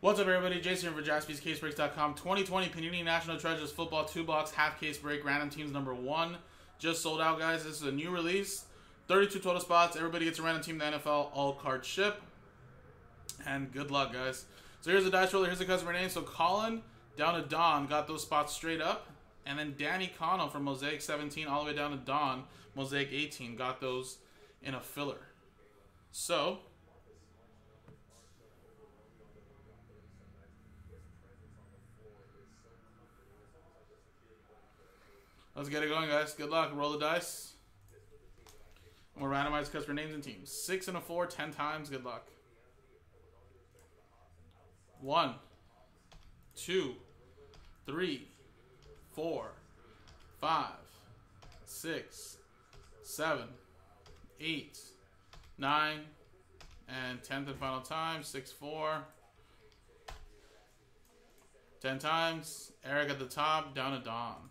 What's up, everybody? Jason here for JaspysCaseBreaks.com. 2020 Panini National Treasures Football 2 Box Half Case Break Random Teams number 1. Just sold out, guys. This is a new release. 32 total spots. Everybody gets a random team in the NFL. All card ship. And good luck, guys. So here's the dice roller. Here's the customer name. So Colin down to Don got those spots straight up. And then Danny Connell from Mosaic 17 all the way down to Don, Mosaic 18, got those in a filler. So, Let's get it going, guys. Good luck. Roll the dice. we'll randomize customer names and teams. Six and a four, ten times. Good luck. One, two, three, four, five, six, seven, eight, nine, and tenth and final time. Six, four. Ten times. Eric at the top, down to Don.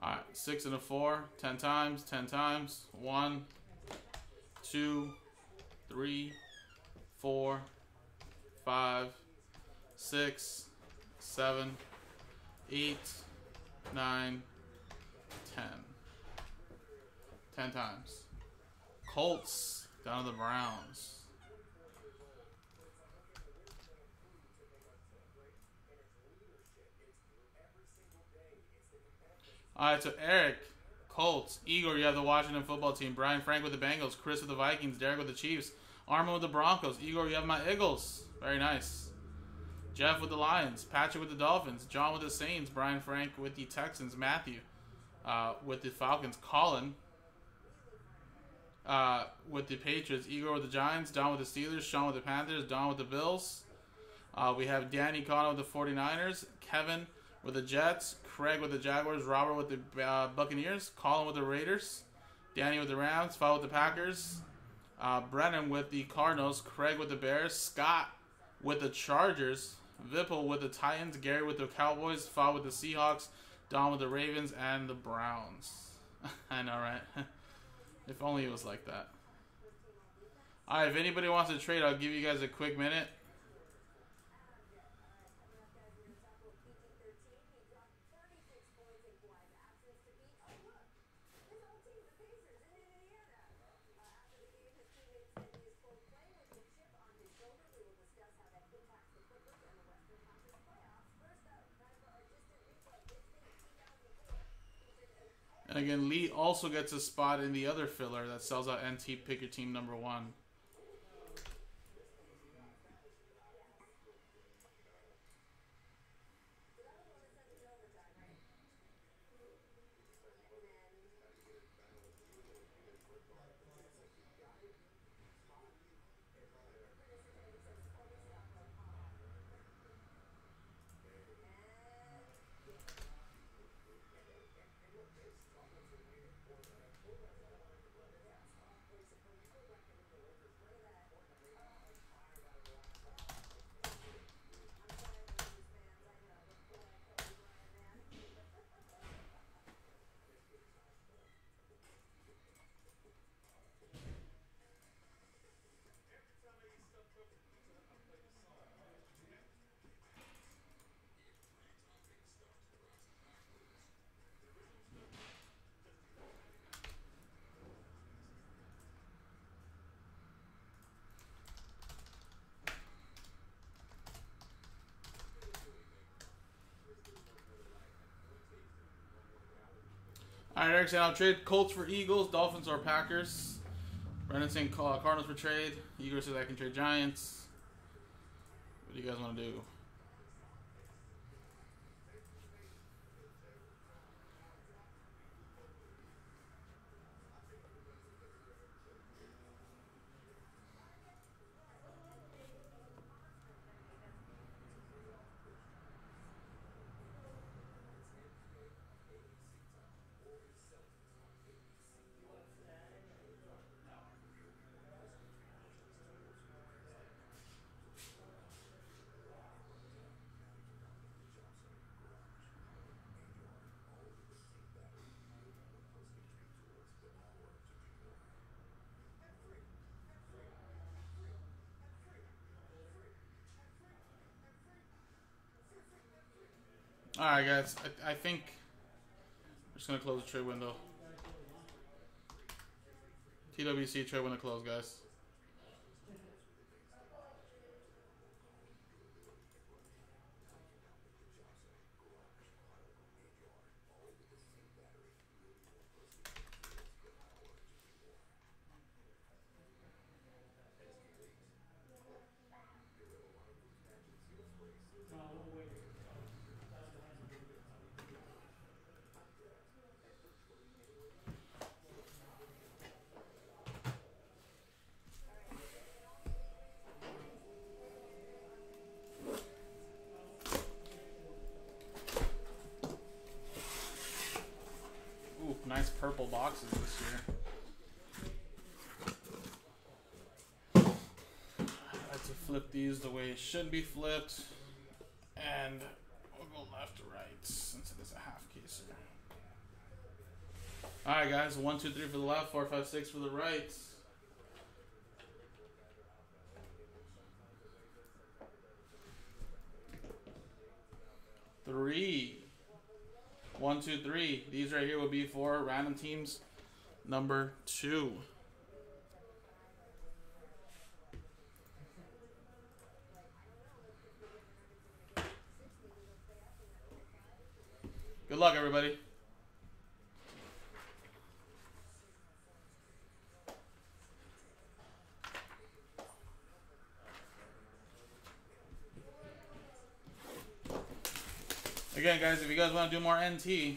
All right, six and a four, ten times, ten times. One, two, three, four, five, six, seven, eight, nine, ten. Ten times. Colts down to the Browns. All right, so Eric, Colts, Igor, you have the Washington football team. Brian Frank with the Bengals. Chris with the Vikings. Derek with the Chiefs. Armin with the Broncos. Igor, you have my Eagles. Very nice. Jeff with the Lions. Patrick with the Dolphins. John with the Saints. Brian Frank with the Texans. Matthew uh, with the Falcons. Colin uh, with the Patriots. Igor with the Giants. Don with the Steelers. Sean with the Panthers. Don with the Bills. Uh, we have Danny Connor with the 49ers. Kevin with the Jets, Craig with the Jaguars, Robert with the uh, Buccaneers, Colin with the Raiders, Danny with the Rams, Fowl with the Packers, uh, Brennan with the Cardinals, Craig with the Bears, Scott with the Chargers, Vipple with the Titans, Gary with the Cowboys, Fowl with the Seahawks, Don with the Ravens, and the Browns. I know, right? if only it was like that. Alright, if anybody wants to trade, I'll give you guys a quick minute. Again, Lee also gets a spot in the other filler that sells out NT Pick Your Team number one. All right, Eric I'll trade Colts for Eagles, Dolphins or Packers. Brendan saying Cardinals for trade. Igor says I can trade Giants. What do you guys want to do? Alright, guys. I, I think we're just going to close the trade window. TWC trade window close, guys. Nice purple boxes this year. I like to flip these the way it should be flipped. And we'll go left to right since it is a half case here. Alright guys, one, two, three for the left, four, five, six for the right. Three. One, two, three. These right here will be for random teams number two. Good luck, everybody. Again, guys, if you guys want to do more NT,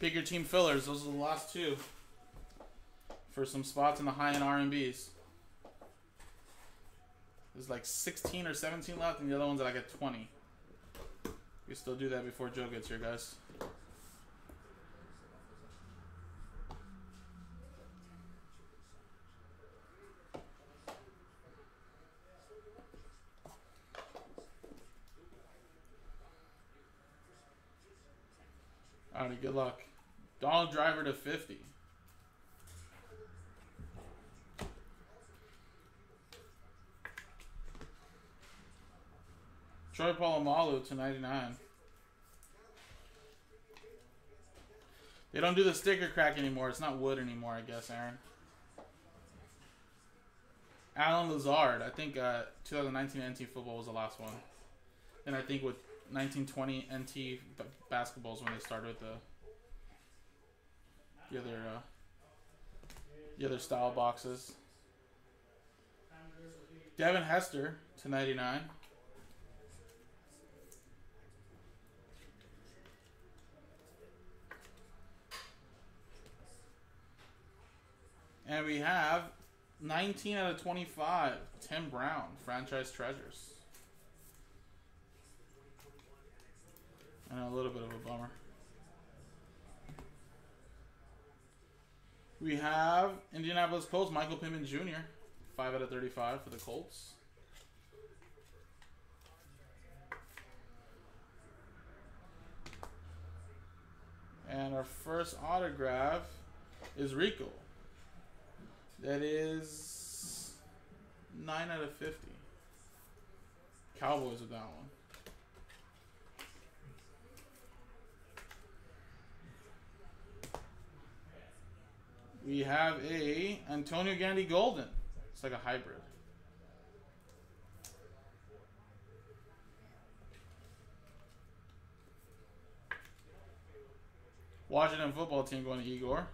pick your team fillers. Those are the last two for some spots in the high-end R&Bs. There's like 16 or 17 left, and the other ones that I get 20. We still do that before Joe gets here, guys. Good luck. Donald Driver to 50. Troy Polamalu to 99. They don't do the sticker crack anymore. It's not wood anymore, I guess, Aaron. Allen Lazard. I think uh, 2019 NT football was the last one. And I think with 1920 NT basketballs when they started the the other uh, the other style boxes. Devin Hester to 99. And we have 19 out of 25, Tim Brown, franchise treasures. And a little bit of a bummer. We have Indianapolis Colts, Michael Pittman Jr., 5 out of 35 for the Colts. And our first autograph is Rico. That is 9 out of 50. Cowboys with that one. We have a Antonio Gandy Golden. It's like a hybrid. Washington football team going to Igor.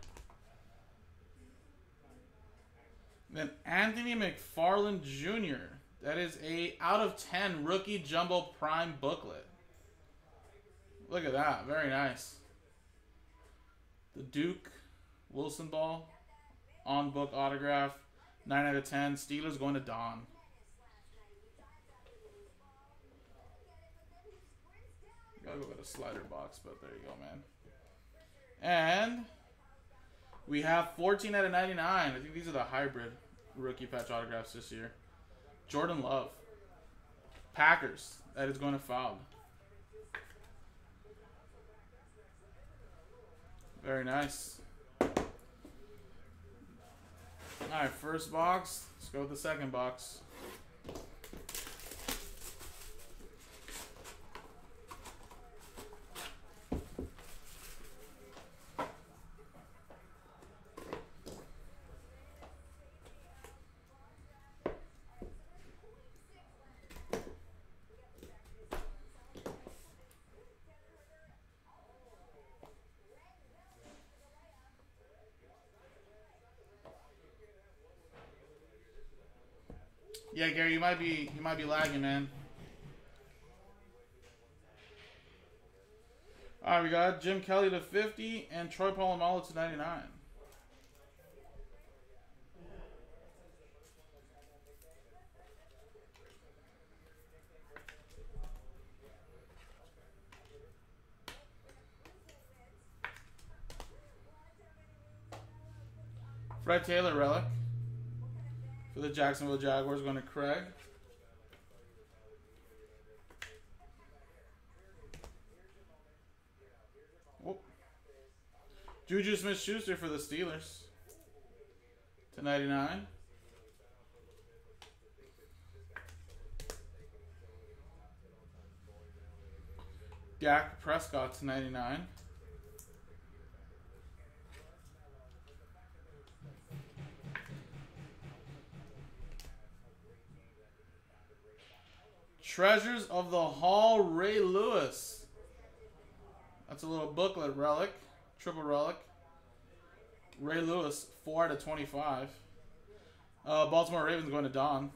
Then Anthony McFarland Jr. That is a out of 10 rookie jumbo prime booklet. Look at that. Very nice. The Duke Wilson ball on book autograph. 9 out of 10. Steelers going to Don. Gotta go with a slider box, but there you go, man. And we have 14 out of 99. I think these are the hybrid rookie patch autographs this year. Jordan Love. Packers. That is going to foul. Very nice. Alright, first box. Let's go with the second box. Yeah, Gary, you might be you might be lagging, man. All right, we got Jim Kelly to 50 and Troy Polamalu to 99. Fred Taylor relic for the Jacksonville Jaguars going to Craig. Juju Smith Schuster for the Steelers to 99. Dak Prescott to 99. Treasures of the Hall, Ray Lewis. That's a little booklet relic. Triple relic. Ray Lewis, 4 out of 25. Uh, Baltimore Ravens going to Don.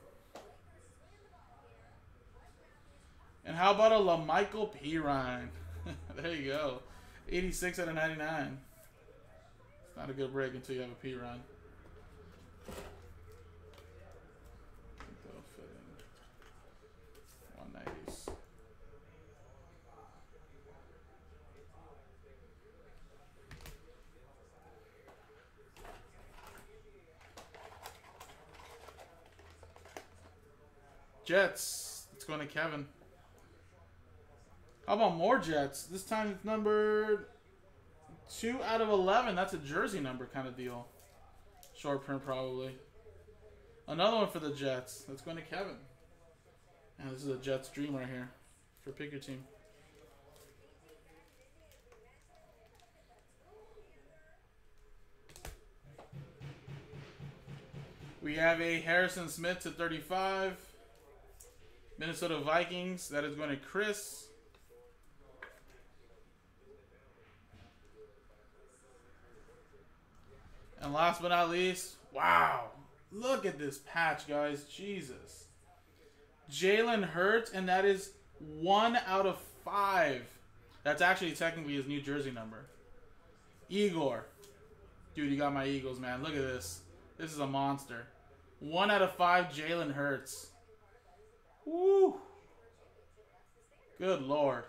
And how about a La'Mical Perine? there you go. 86 out of 99. It's not a good break until you have a Perine. Jets. It's going to Kevin. How about more Jets? This time it's number 2 out of 11. That's a jersey number kind of deal. Short print probably. Another one for the Jets. That's going to Kevin. And this is a Jets dream right here for pick your team. We have a Harrison Smith to 35. Minnesota Vikings. That is going to Chris. And last but not least, wow. Look at this patch, guys. Jesus. Jalen Hurts, and that is one out of five. That's actually technically his New Jersey number. Igor. Dude, you got my Eagles, man. Look at this. This is a monster. One out of five Jalen Hurts. Woo! Good lord.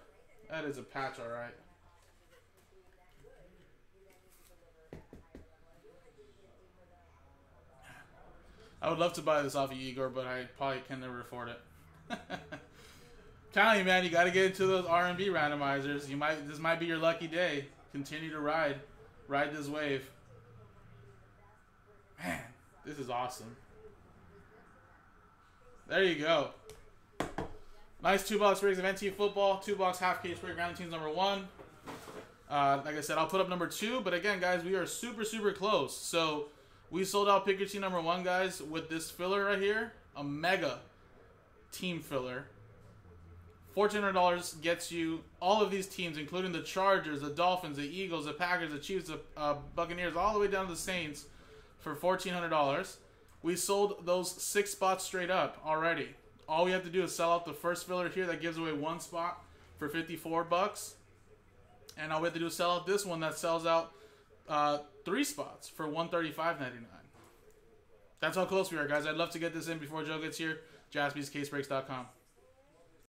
That is a patch, alright. I would love to buy this off of Igor, but I probably can never afford it. Telling you, man, you got to get into those R&B randomizers. You might this might be your lucky day. Continue to ride, ride this wave. Man, this is awesome. There you go. Nice two box breaks of NT football, two box half case break ground teams number one. Uh, like I said, I'll put up number two, but again, guys, we are super super close. So we sold out team number one, guys, with this filler right here, a mega team filler. $1,400 gets you all of these teams, including the Chargers, the Dolphins, the Eagles, the Packers, the Chiefs, the uh, Buccaneers, all the way down to the Saints for $1,400. We sold those six spots straight up already. All we have to do is sell out the first filler here that gives away one spot for 54 bucks. And all we have to do is sell out this one that sells out uh, three spots for 135.99. That's how close we are, guys. I'd love to get this in before Joe gets here. JaspysCaseBreaks.com.